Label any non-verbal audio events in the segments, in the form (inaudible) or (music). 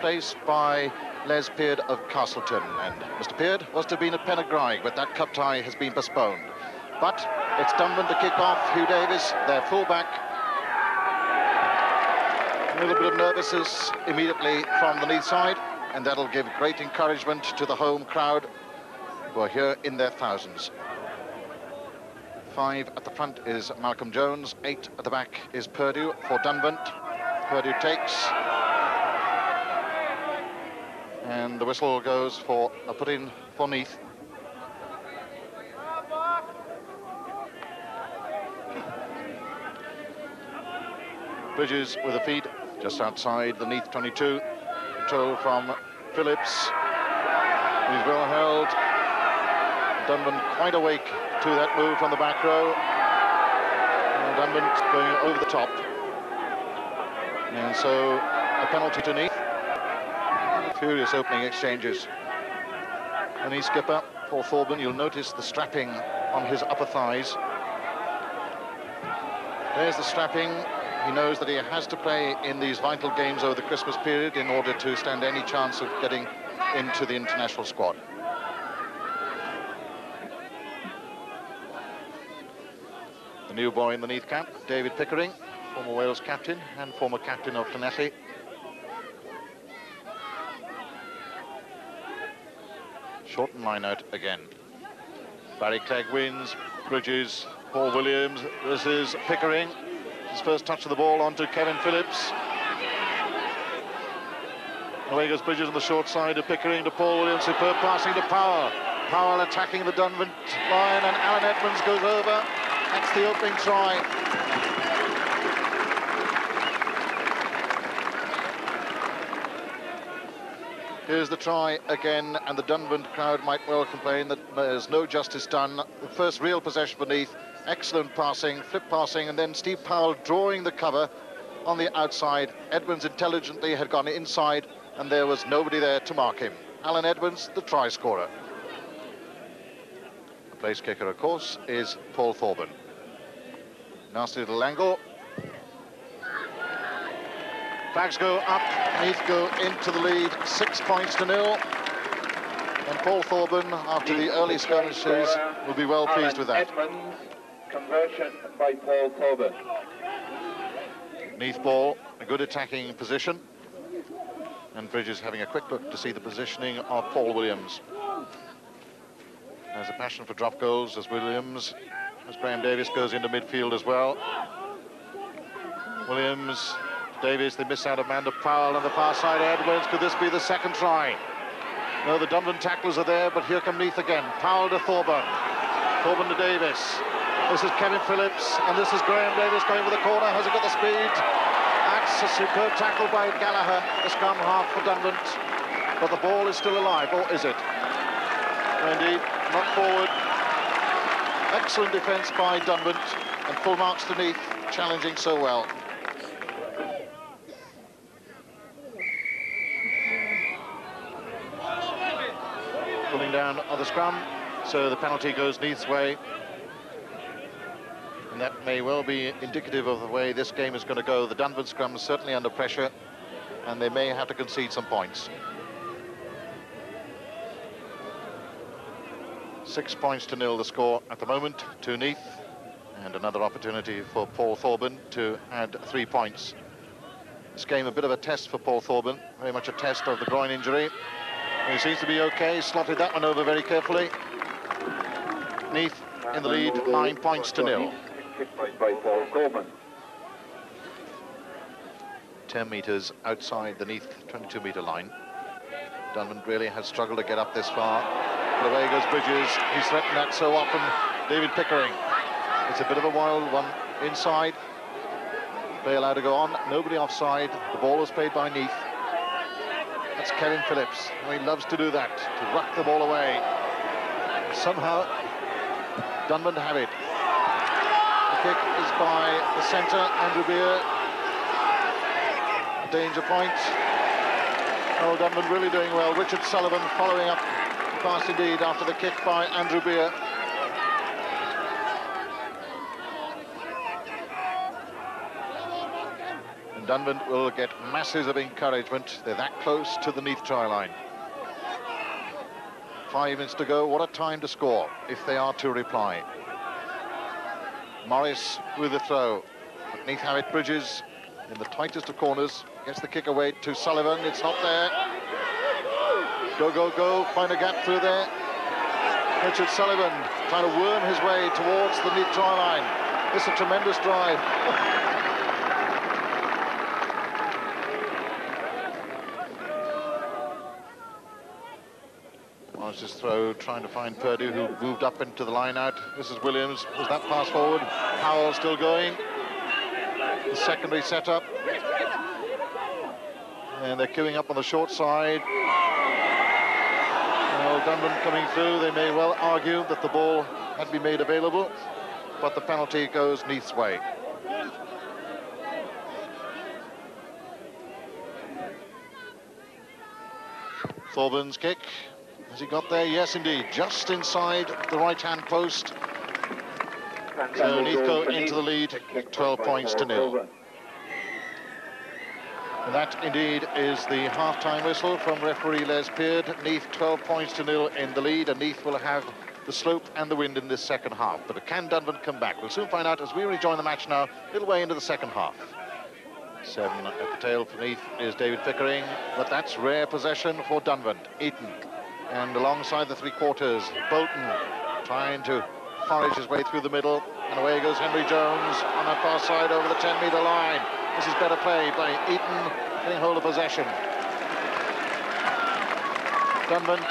placed by Les Peard of Castleton. And Mr. Peard was to have been at Pen but that cup tie has been postponed. But it's Dunvant to kick off. Hugh Davis, their fullback. A little bit of nervousness immediately from the Neath side, and that'll give great encouragement to the home crowd who are here in their thousands. Five at the front is Malcolm Jones. Eight at the back is Purdue for Dunvant. Purdue takes. And the whistle goes for a put-in for Neath. Bridges with a feed just outside the Neath 22. Control from Phillips. He's well held. Dunvant quite awake to that move from the back row. And going over the top. And so a penalty to Neath. Furious opening exchanges. And he skipper, Paul Thorburn, you'll notice the strapping on his upper thighs. There's the strapping. He knows that he has to play in these vital games over the Christmas period in order to stand any chance of getting into the international squad. The new boy in the Neath camp, David Pickering, former Wales captain and former captain of Llanelli. Shorten line out again. Barry Clegg wins, Bridges, Paul Williams, this is Pickering. His first touch of the ball onto Kevin Phillips. Away goes Bridges on the short side of Pickering to Paul Williams, superb passing to Powell. Powell attacking the Dunvant line and Alan Edmonds goes over. That's the opening try. Here's the try again, and the Dunvant crowd might well complain that there's no justice done. The first real possession beneath, excellent passing, flip passing, and then Steve Powell drawing the cover on the outside. Edmonds intelligently had gone inside, and there was nobody there to mark him. Alan Edmonds, the try scorer. The place kicker, of course, is Paul Thorburn. Nasty little angle. Flags go up, Neath go into the lead, six points to nil. And Paul Thorburn, after the early skirmishes, will be well pleased with that. Edmonds, conversion by Paul Thorburn. Neath ball, a good attacking position. And Bridges having a quick look to see the positioning of Paul Williams. Has a passion for drop goals as Williams, as Graham Davis goes into midfield as well. Williams, Davis, they miss out Amanda Powell on the far side. Edmonds, could this be the second try? No, the Dunvant tacklers are there, but here come Neath again. Powell to Thorburn. Thorburn to Davis. This is Kevin Phillips, and this is Graham Davis going for the corner. Has he got the speed? That's a superb tackle by Gallagher, the scrum half for Dunvant. But the ball is still alive, or is it? Indeed, not forward. Excellent defence by Dunvant, and full marks to Neath, challenging so well. Down on the scrum, so the penalty goes Neath's way. And that may well be indicative of the way this game is going to go. The Dunvant scrum is certainly under pressure, and they may have to concede some points. Six points to nil the score at the moment to Neath, and another opportunity for Paul Thorburn to add three points. This game a bit of a test for Paul Thorburn, very much a test of the groin injury. He seems to be okay, slotted that one over very carefully. Neath in the lead, nine points to nil. By Paul Thorburn. 10 metres outside the Neath 22 metre line. Dunvant really has struggled to get up this far. But away goes Bridges. He's threatened that so often. David Pickering. It's a bit of a wild one inside. They allowed to go on. Nobody offside. The ball was played by Neath. That's Kevin Phillips. He loves to do that, to rock the ball away. Somehow, Dunvant have it. The kick is by the centre, Andrew Beer. Danger point. Oh, Dunvant really doing well. Richard Sullivan following up fast indeed after the kick by Andrew Beer. Dunvant will get masses of encouragement. They're that close to the Neath try line. Five minutes to go. What a time to score if they are to reply. Morris with the throw. Neath have it. Bridges in the tightest of corners. Gets the kick away to Sullivan. It's not there. Go, go, go. Find a gap through there. Richard Sullivan trying to worm his way towards the Neath try line. Is a tremendous drive. Morris's throw, trying to find Purdue, who moved up into the line out. This is Williams. Was that pass forward? Powell still going. The secondary setup. And they're queuing up on the short side. Well, coming through. They may well argue that the ball had been made available, but the penalty goes Neath's way. Thorburns kick has he got there? Yes, indeed. Just inside the right-hand post. So go into the lead, 12 points to nil. And that indeed is the half-time whistle from referee Les Peard. Neath 12 points to nil in the lead, and Neath will have the slope and the wind in this second half. But can Dunvant come back? We'll soon find out as we rejoin the match now, a little way into the second half. Seven at the tail for Neath is David Pickering, but that's rare possession for Dunvant. Eaton and alongside the three quarters, Bolton trying to forage his way through the middle, and away goes Henry Jones on the far side over the 10-metre line. This is better play by Eaton, getting hold of possession. Dunvant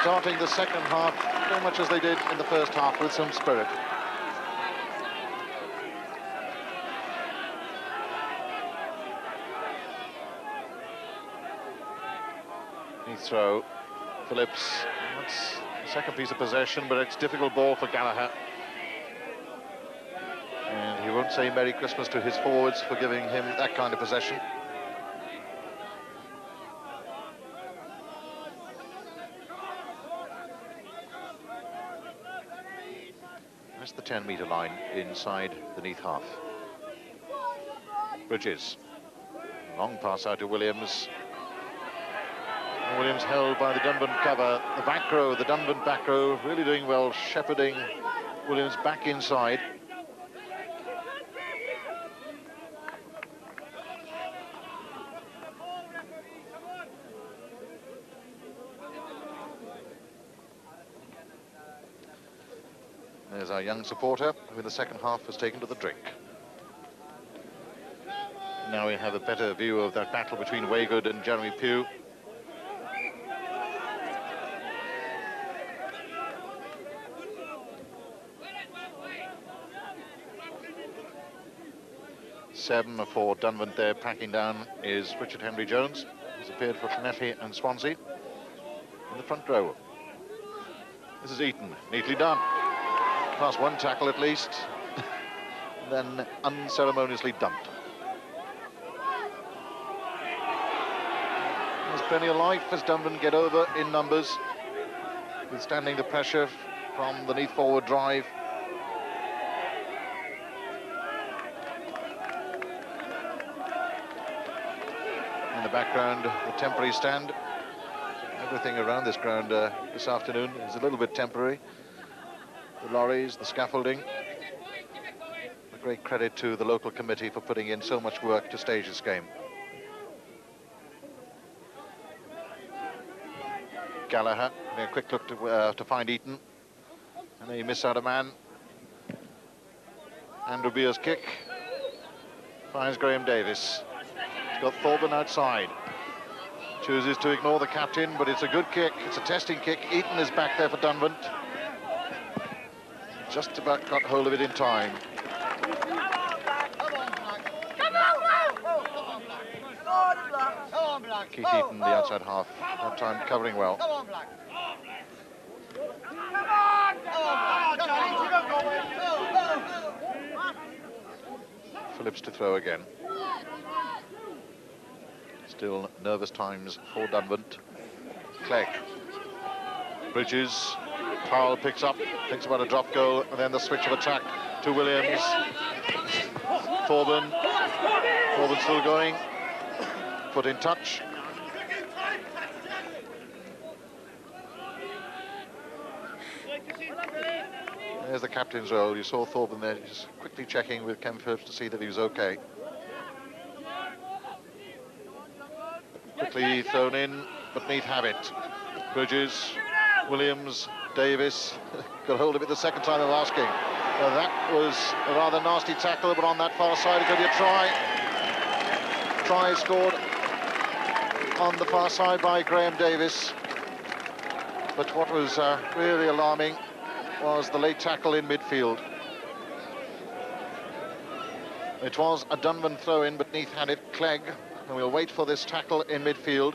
starting the second half very much as they did in the first half with some spirit. Throw Phillips, that's the second piece of possession, but it's difficult ball for Gallagher. And he won't say Merry Christmas to his forwards for giving him that kind of possession. That's the 10-metre line inside the Neath half. Bridges. Long pass out to Williams. Williams held by the Dunvant cover. The back row, the Dunvant back row, really doing well, shepherding Williams back inside. There's our young supporter, who in the second half has taken to the drink. Now we have a better view of that battle between Waygood and Jeremy Pugh. Seven for Dunvant there packing down is Richard Henry Jones. He's appeared for Llanelli and Swansea in the front row. This is Eaton, neatly done. Past one tackle at least, (laughs) then unceremoniously dumped. There's plenty of life as Dunvant get over in numbers, withstanding the pressure from the Neath forward drive. Background, the temporary stand. Everything around this ground uh, this afternoon is a little bit temporary. The lorries, the scaffolding. A great credit to the local committee for putting in so much work to stage this game. Gallagher, a quick look to, uh, to find Eaton. And they miss out a man. Andrew Beer's kick finds Graham Davis got Thorburn outside. Chooses to ignore the captain, but it's a good kick. It's a testing kick. Eaton is back there for Dunvant. Just about got hold of it in time. Keith Eaton, the outside half, that time covering well. Phillips to throw again. Still nervous times for Dunvant. Clegg. Bridges. Powell picks up, thinks about a drop goal, and then the switch of attack to Williams. Thorburn. Thorburn still going. Put in touch. There's the captain's role. You saw Thorburn there just quickly checking with Ken Phillips to see that he was okay. Quickly thrown in, but Neath have it. Bridges, Williams, Davis (laughs) got hold of it the second time of asking. That was a rather nasty tackle, but on that far side, it could be a try. Try scored on the far side by Graham Davis. But what was uh, really alarming was the late tackle in midfield. It was a Dunvan throw-in, but Neath had it. Clegg, and we'll wait for this tackle in midfield.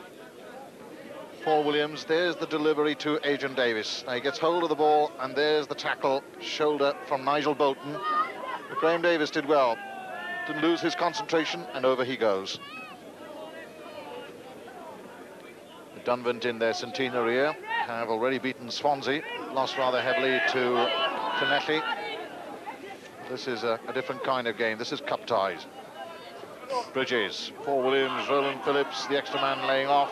Paul Williams, there's the delivery to Adrian Davis. Now he gets hold of the ball, and there's the tackle, shoulder from Nigel Bolton. But Graham Davis did well. Didn't lose his concentration, and over he goes. The Dunvant in their centenary have already beaten Swansea, lost rather heavily to Llanelli. This is a, a, different kind of game. This is cup ties. Bridges, Paul Williams, Roland Phillips, the extra man laying off,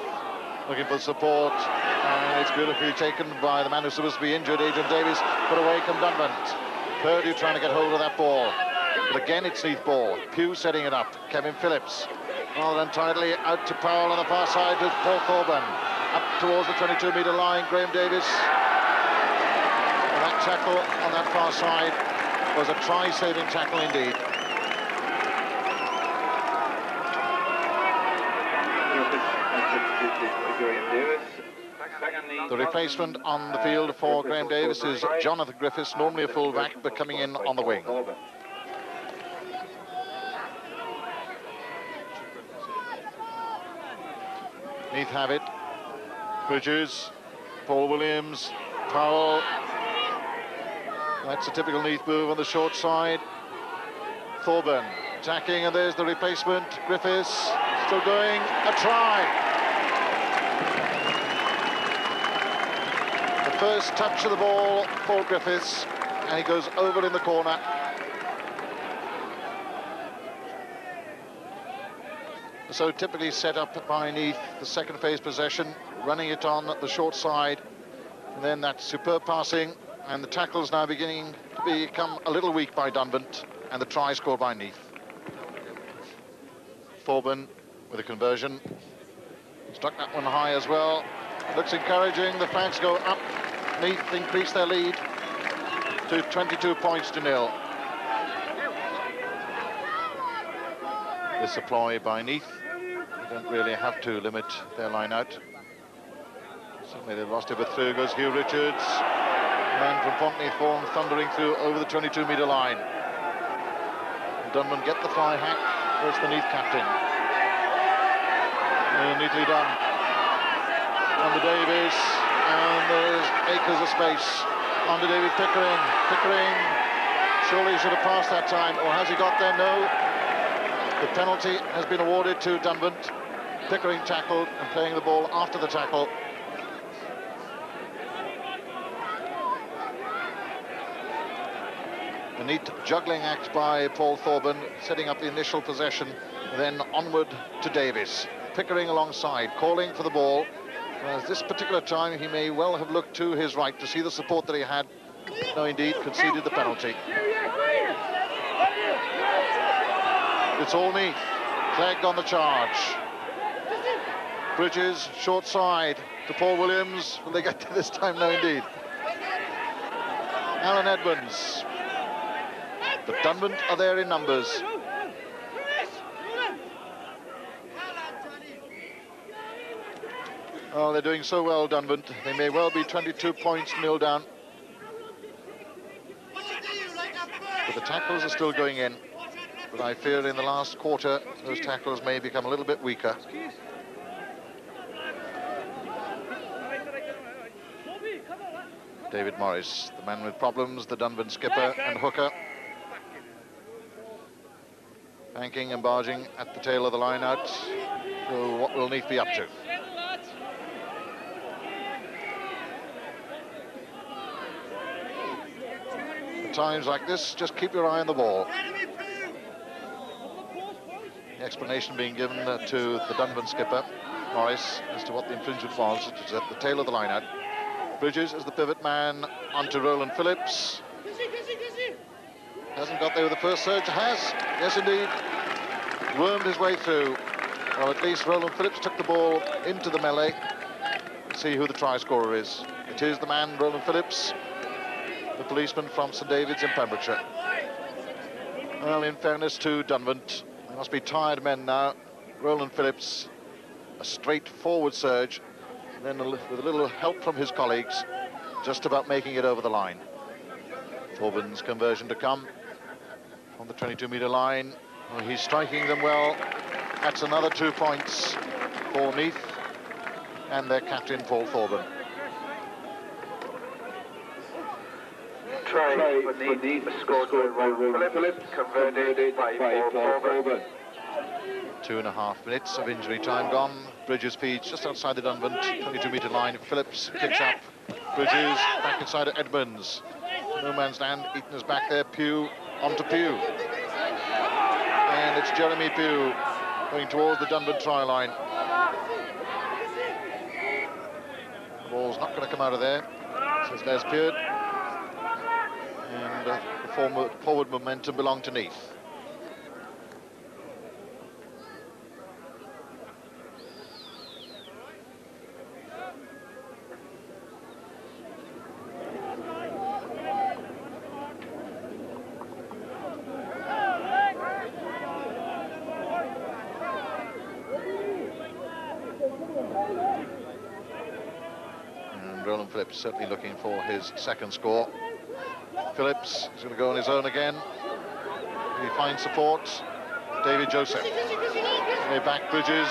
looking for support, and it's beautifully taken by the man who's supposed to be injured, Adrian Davis, put away come Dunvant. Purdue trying to get hold of that ball. But again, it's Neath ball. Pugh setting it up. Kevin Phillips. Rather tidily out to Powell on the far side to Paul Thorburn up towards the 22-metre line, Graham Davis. And that tackle on that far side was a try-saving tackle indeed. The replacement on the field for Graham Davis is Jonathan Griffiths, normally a full-back, but coming in on the wing. Neath have it. Bridges, Paul Williams, Powell. That's a typical Neath move on the short side. Thorburn attacking, and there's the replacement. Griffiths still going. A try. First touch of the ball for Griffiths, and he goes over in the corner. So typically set up by Neath, the second phase possession, running it on the short side, and then that superb passing, and the tackle's now beginning to become a little weak by Dunvant, and the try scored by Neath. Thorburn with a conversion. Struck that one high as well. Looks encouraging. The flags go up. Neath increase their lead to 22 points to nil. This ploy by Neath They don't really have to limit their line out. Certainly they've lost it, but through goes Hugh Richards. Man from Fontney Thorn thundering through over the 22-metre line. Dunvant get the fly hack. Where's the Neath captain? Uh, neatly done. On the Davis, and there's acres of space. To David Pickering. Pickering surely should have passed that time, or has he got there? No. The penalty has been awarded to Dunvant. Pickering tackled and playing the ball after the tackle. A neat juggling act by Paul Thorburn, setting up the initial possession, then onward to Davis. Pickering alongside, calling for the ball. Whereas this particular time, he may well have looked to his right to see the support that he had. No, indeed, conceded the penalty. It's all Neath. Clegg on the charge. Bridges, short side to Paul Williams. Will they get to this time? No, indeed. Alan Edmonds. The Dunvant are there in numbers. Oh, they're doing so well, Dunvant. They may well be 22 points nil down. But the tackles are still going in. But I fear in the last quarter, those tackles may become a little bit weaker. David Morris, the man with problems, the Dunvan skipper and hooker. Banking and barging at the tail of the line out. So what will Neath be up to? At times like this, just keep your eye on the ball. The explanation being given uh, to the Dunvan skipper, Morris, as to what the infringement was. It was at the tail of the line out. Bridges is the pivot man onto Roland Phillips. Hasn't got there with the first surge. Has. Yes, indeed. Wormed his way through. Well, at least Roland Phillips took the ball into the melee. See who the try scorer is. It is the man, Roland Phillips, the policeman from St David's in Pembrokeshire. Well, in fairness to Dunvant, they must be tired men now. Roland Phillips, a straight forward surge, and then a with a little help from his colleagues, just about making it over the line. Thorburns conversion to come on the 22-metre line. Well, he's striking them well. That's another two points for Neath and their captain, Paul Thorburn. Scored by Roland Phillips, converted by Paul. Two and a half minutes of injury time gone. Bridges feeds just outside the Dunvant, 22-metre line. Phillips kicks up. Bridges back inside of Edmonds. No man's land. Eaton is back there. Pugh onto Pugh. And it's Jeremy Pugh going towards the Dunvant try line. The ball's not going to come out of there, says Les Peard. And uh, the forward, forward momentum belonged to Neath. And Roland Phillips certainly looking for his second score. Phillips is going to go on his own again. He finds support. David Joseph. They back Bridges.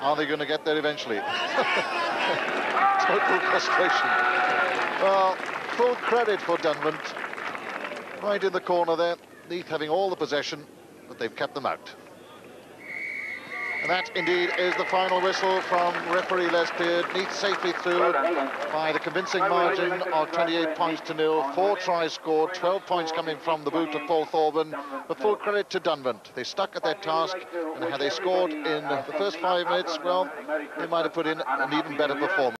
Are they going to get there eventually? (laughs) Total frustration. Well, full credit for Dunvant. Right in the corner there. Neath having all the possession, but they've kept them out. And that indeed is the final whistle from referee Les Peard. Neath safely through by the convincing margin of 28 points to nil. Four tries scored, 12 points coming from the boot of Paul Thorburn. But full credit to Dunvant. They stuck at their task, and had they scored in the first five minutes, well, they might have put in an even better performance.